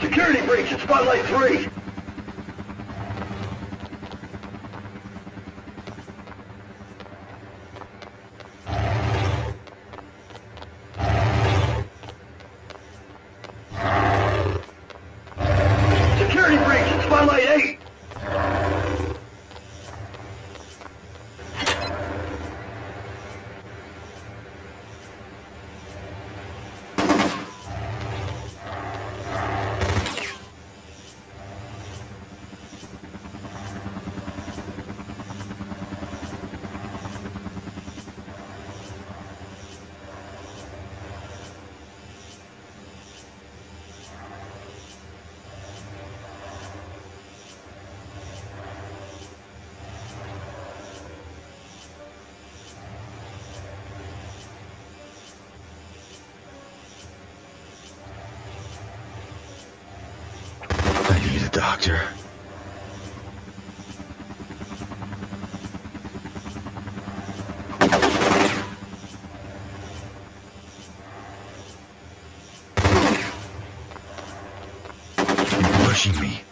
Security breach at Spotlight 3. I need a doctor. You're pushing me.